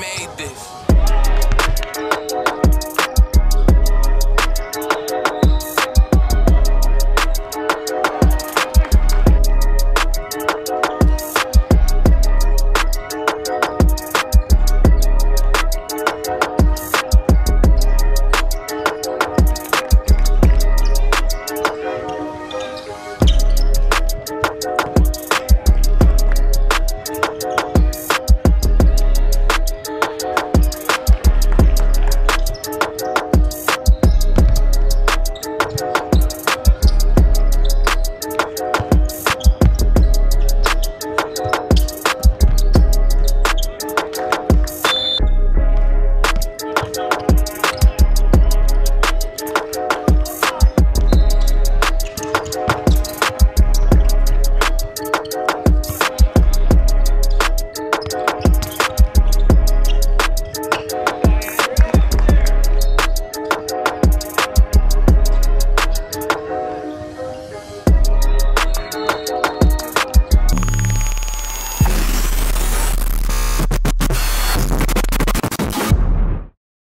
made this.